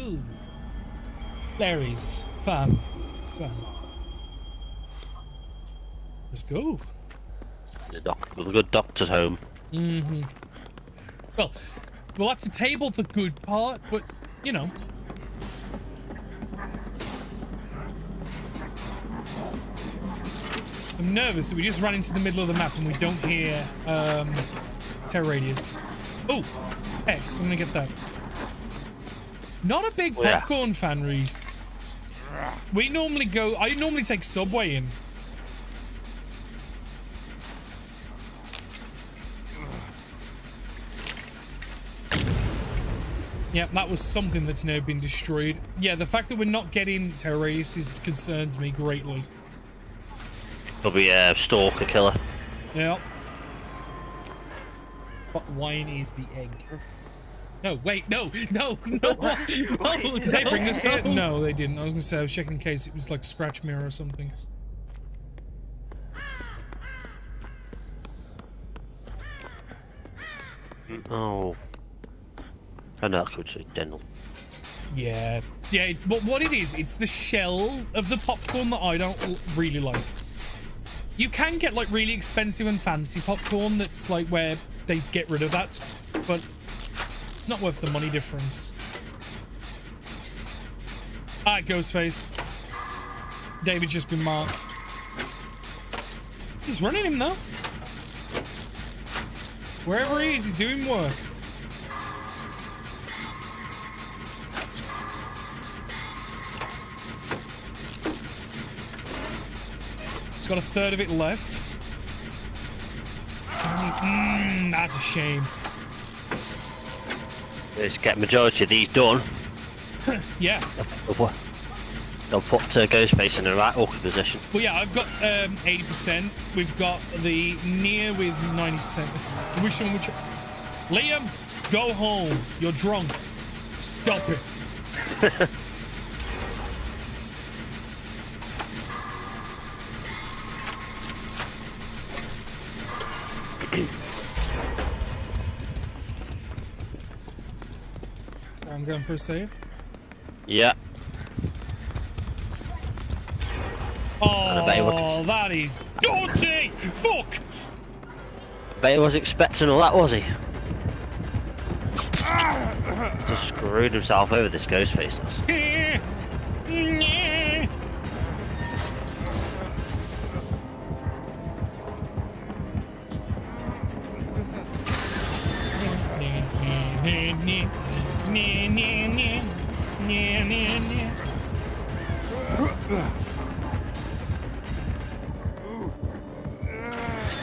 Ooh. Lery's. Fun. Fun. Let's go. The, doc the good doctor's home. Mm-hmm. Well, we'll have to table the good part, but, you know. I'm nervous that we just ran into the middle of the map and we don't hear um, Terror Radius. Oh, X, I'm gonna get that. Not a big yeah. popcorn fan, Reese. We normally go, I normally take Subway in. Yep, that was something that's now been destroyed. Yeah, the fact that we're not getting Terror Radius is, concerns me greatly. He'll be a stalker killer. Yep. But wine is the egg. No, wait, no, no, no, oh, no. Did they bring us here? No, they didn't. I was gonna say I was checking in case it was like scratch mirror or something. Oh. I know I could say dental. Yeah, yeah. But what it is, it's the shell of the popcorn that I don't really like. You can get like really expensive and fancy popcorn that's like where they get rid of that, but it's not worth the money difference. Alright, Ghostface. David's just been marked. He's running him though. Wherever he is, he's doing work. He's got a third of it left. Mm, that's a shame. Let's get majority of these done. Yeah. They'll put, uh, Ghostface in the right awkward position. Well, yeah, I've got um, 80%. We've got the near with 90%. Which one? Which Liam, go home. You're drunk. Stop it. I'm for save. Yeah. I bet he Oh, that is dirty! Fuck! Bet he was expecting all that, was he? Just screwed himself over this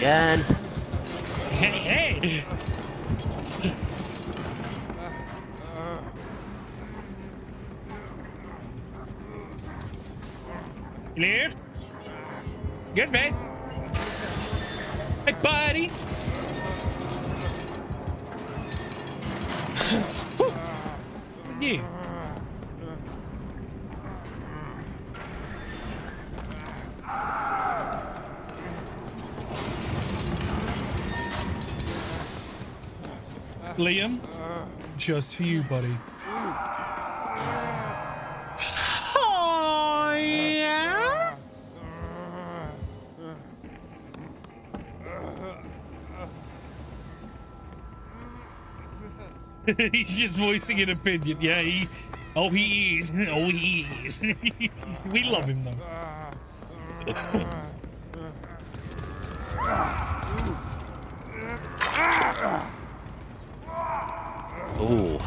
Again. Hey, hey! Clear? Good face. Liam, just for you, buddy. He's just voicing an opinion. Yeah, he. Oh, he is. Oh, he is. we love him, though. Ooh.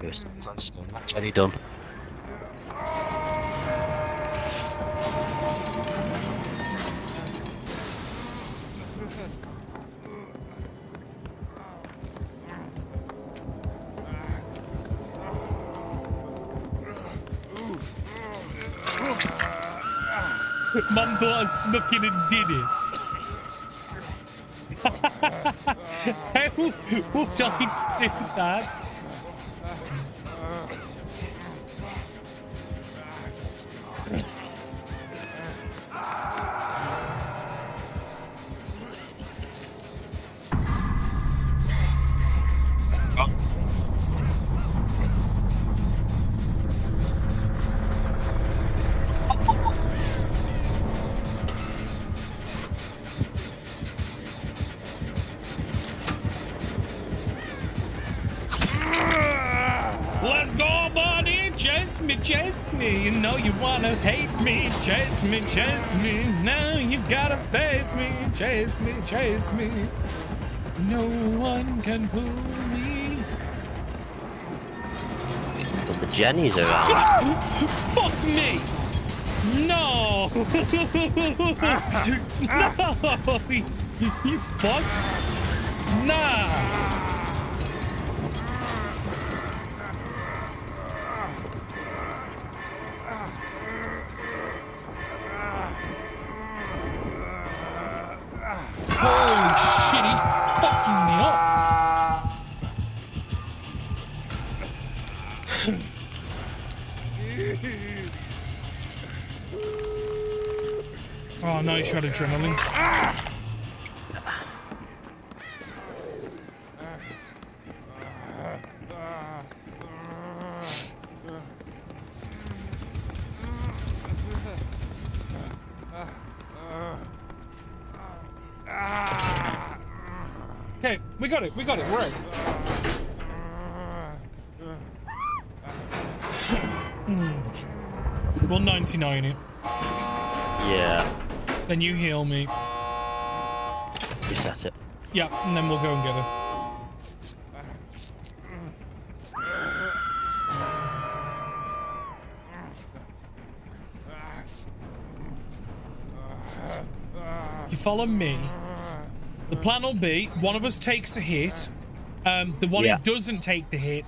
First any done. Mum thought I snuck in and did it. How would I do that? Chase me, chase me. You know you wanna hate me, chase me, chase me. Now you gotta face me, chase me, chase me. No one can fool me. But the Jenny's around. Fuck me! No! no! You fuck! Nah! Shot adrenaline. Okay, we got it, we got it, we're out. Hmm. We'll 99 it. Yeah. Then you heal me. Reset it. Yeah, and then we'll go and get her. You follow me. The plan will be one of us takes a hit. Um, the one Yeah. who doesn't take the hit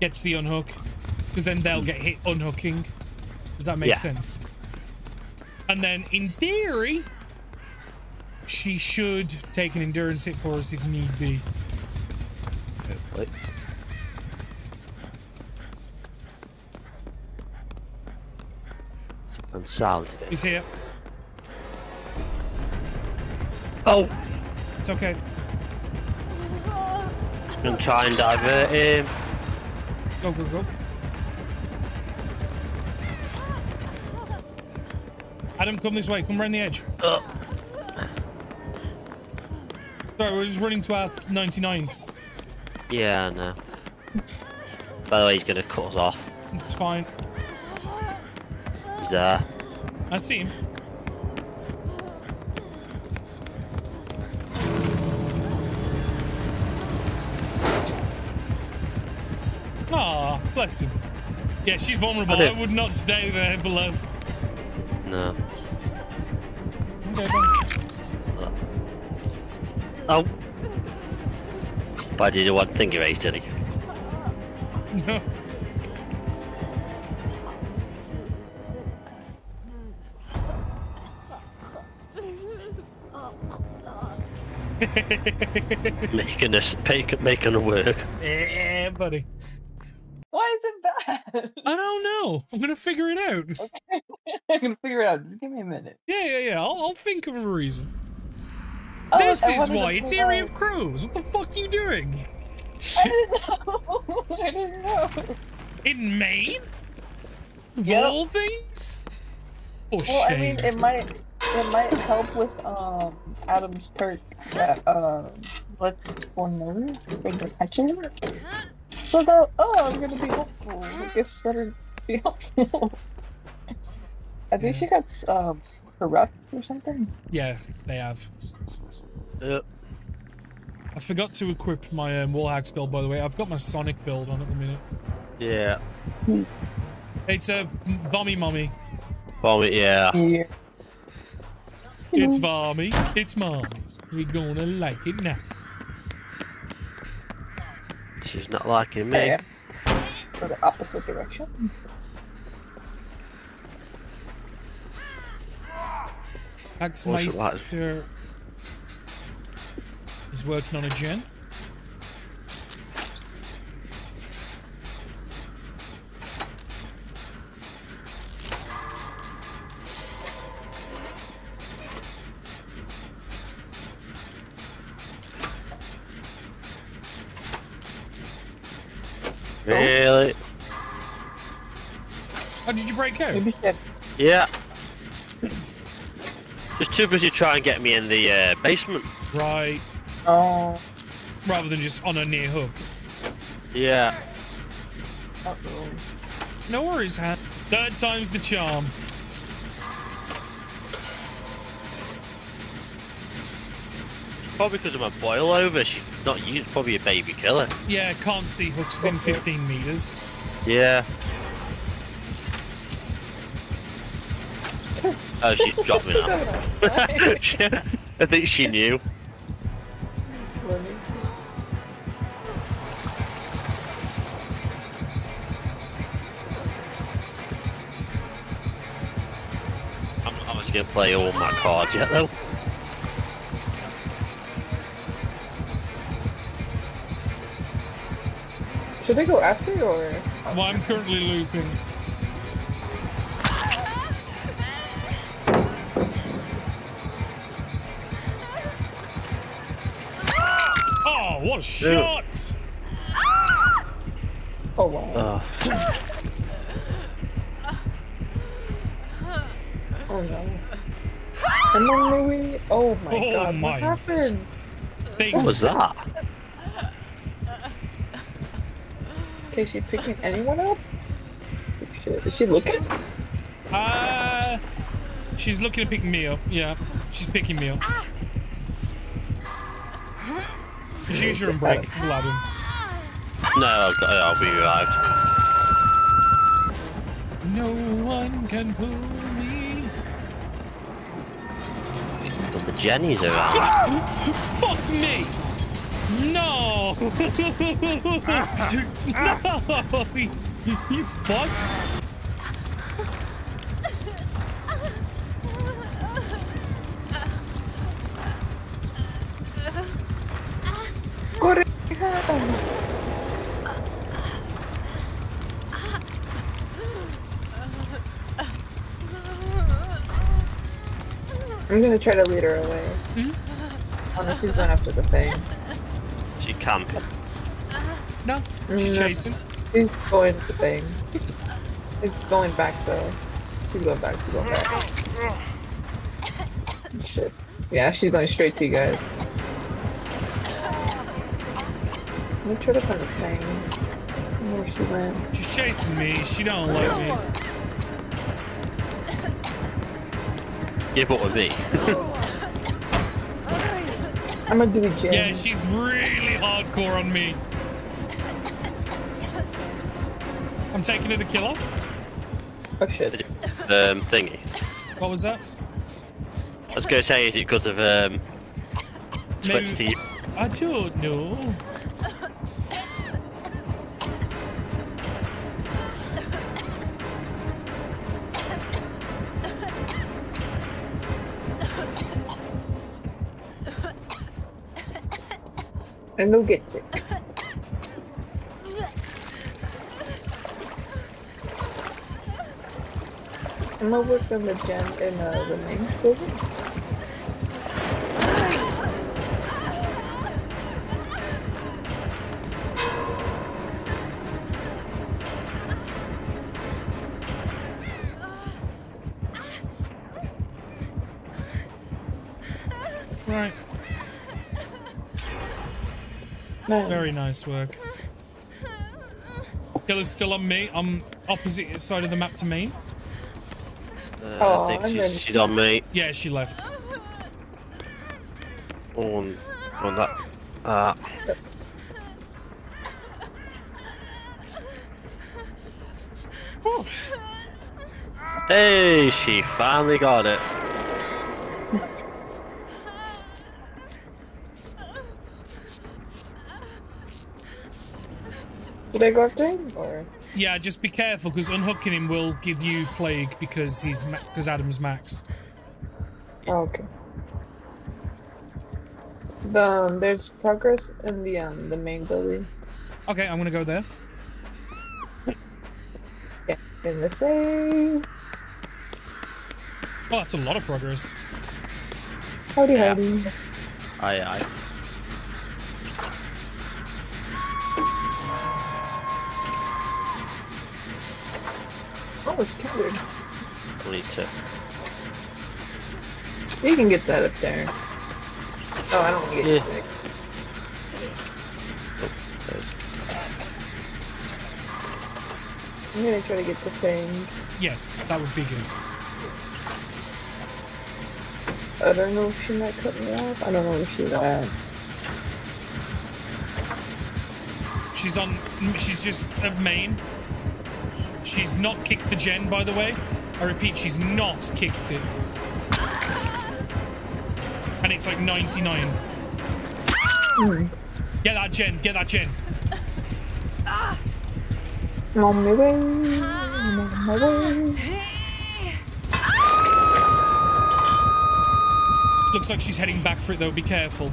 gets the unhook, because then they'll get hit unhooking. Does that make Yeah. sense? And then, in theory, she should take an endurance hit for us if need be. Hopefully. Something sound again. He's here. Oh! It's okay. Gonna try and divert him. Go, go, go. Adam, come this way. Come around the edge. Ugh. Sorry, we're just running to our 99. Yeah, I know. By the way, he's gonna cut us off. It's fine. He's there. I see him. Aw, bless him. Yeah, she's vulnerable. I I would not stay there, beloved. No. Okay, bye. Oh! But I did one thing erase, did he? No. Making us, make, making it work. Yeah, buddy. Why is it bad? I don't know. I'm gonna figure it out. I can figure it out. Just give me a minute. Yeah, yeah, yeah. I'll, I'll think of a reason. Oh, this is why. It's Area of Crows. What the fuck are you doing? I didn't know. I didn't know. In main? Of Yep. all things? Oh, Well, I mean, it might it might help with um Adam's perk that um lets for nerve for the catches. So though, oh, I'm gonna be helpful. I guess her be helpful. I think she got um corrupt or something. yeah, they have. Uh, I forgot to equip my um, Warhack build, by the way. I've got my Sonic build on at the minute. yeah. It's a Vommy Mommy. Vomit, yeah. Yeah. It's Vommy. It's Mommy. We're gonna like it now. She's not liking me. Yeah. For the opposite direction. Axmeister is working on a gen. Really? Oh. How did you break out? Maybe she had Yeah. Just too busy trying to get me in the uh, basement. Right. oh Rather than just on a near hook. Yeah. uh-oh. No worries, Han. Third time's the charm. Probably because of my boil over. She's not used. Probably a baby killer. Yeah, can't see hooks within 15 meters. Yeah. Oh, she's dropped me now. I think she knew. It's funny. I'm not actually gonna play all my cards yet, though. Should I go after you or? Well, I'm currently looping. Shot! Oh wow. Ugh. Oh no. And then Louis. Oh my Oh god. my. What happened? Things. what was that? Okay, is she picking anyone up? Shit. Is she looking? Uh, she's looking to pick me up. Yeah, she's picking me up. Just use your break, Aladdin. No, I'll, I'll be revived. No one can fool me. But the Jenny's around. Fuck me! No! no! You fuck! What happened? I'm gonna try to lead her away. Hmm? Oh no, she's going after the thing. She camping. No, she's mm, No. chasing. She's going to the thing. She's going back though. She's going back, she's going back. Shit. Yeah, she's going straight to you guys. Let me try to find the thing. Where she went. She's chasing me. She don't like me. Give up with me. I'm gonna do a gen. Yeah, she's really hardcore on me. I'm taking her to kill her. Oh shit. Um, thingy. What was that? I was gonna say, is it because of um, switch to you? I don't know. And no get sick. I'm gonna work on the gen in uh, the main building. Nice. Very nice work. Killer's still on me. I'm opposite side of the map to me. Uh, Oh, I think she's, then- she's on me. Yeah, she left. On, on that. Uh, hey, she finally got it. Did I go after him or? Yeah, just be careful because unhooking him will give you plague because he's because Adam's maxed. Oh, okay. The, um, there's progress in the um the main building. Okay, I'm gonna go there. Yeah, in the same. Oh, that's a lot of progress. Howdy, Yeah. howdy. Aye, aye. It's covered. I need to. You can get that up there. Oh, I don't want to get Yeah. sick. Oh, there's- I'm gonna try to get the thing. Yes, that would be good. I don't know if she might cut me off. I don't know if she's at. She's on. She's just at main. She's not kicked the gen, by the way. I repeat, she's not kicked it. And it's like 99. Hmm. Get that gen. Get that gen. I'm on my way. I'm on my way. Looks like she's heading back for it though. Be careful.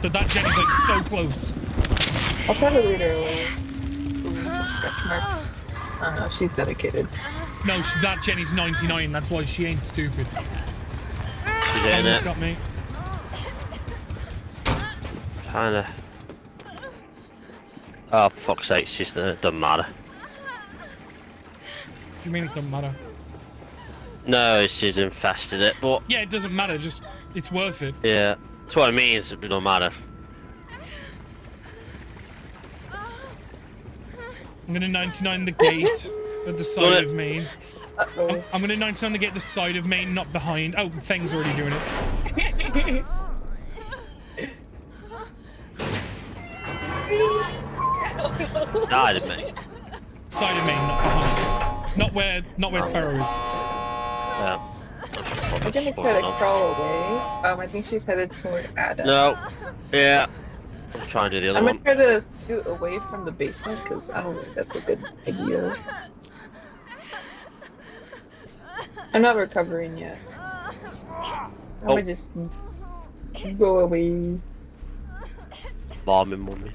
But that gen is like so close. I'll to lead her away. Ooh, some stretch marks. I don't know, she's dedicated. No, that Jenny's 99. That's why she ain't stupid. She's in it. got me. Kinda. Oh, fuck's sake, it's just uh, doesn't matter. Do you mean it doesn't matter? No, she's infested it, but Yeah, it doesn't matter. Just it's worth it. yeah. That's what I mean, is it don't matter. I'm gonna 99 the gate at the side of main. Uh-oh. I'm, I'm gonna 99 the gate at the side of main, not behind. Oh, Feng's already doing it. Died of me. Side of main, not behind. Not where, not where Sparrow is. Yeah. I'm gonna try to crawl away. Um, I think she's headed toward Adam. No. Yeah. I'm trying to do the other I'm gonna one. try to scoot away from the basement because I don't think that's a good idea. I'm not recovering yet. I'm Oh. gonna just go away. Bombing mummy. Yeah.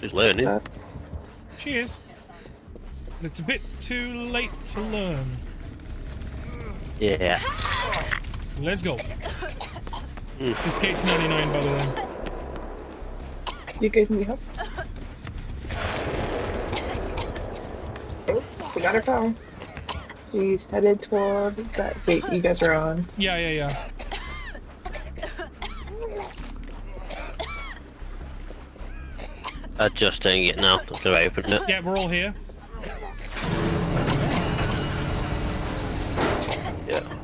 She's learning. Uh, She is. But It's a bit too late to learn. Yeah. Let's go. Mm. This gate's 99, by the way. you guys me help? Got her down. She's headed toward that gate you guys are on. Yeah, yeah, yeah. Uh, Adjusting it now. I'm gonna open it. Yeah, we're all here. Yeah.